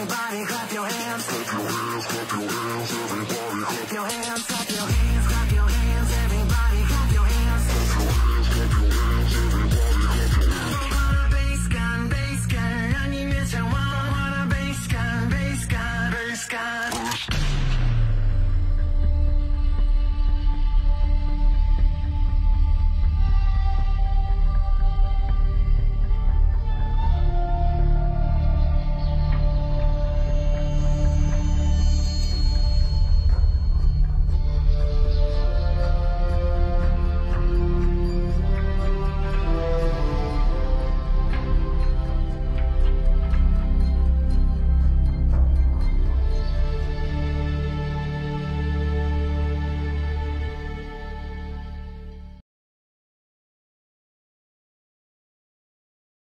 Everybody clap your hands. Clap your hands, clap your hands, everybody clap your hands, clap your hands, clap your hands, everybody.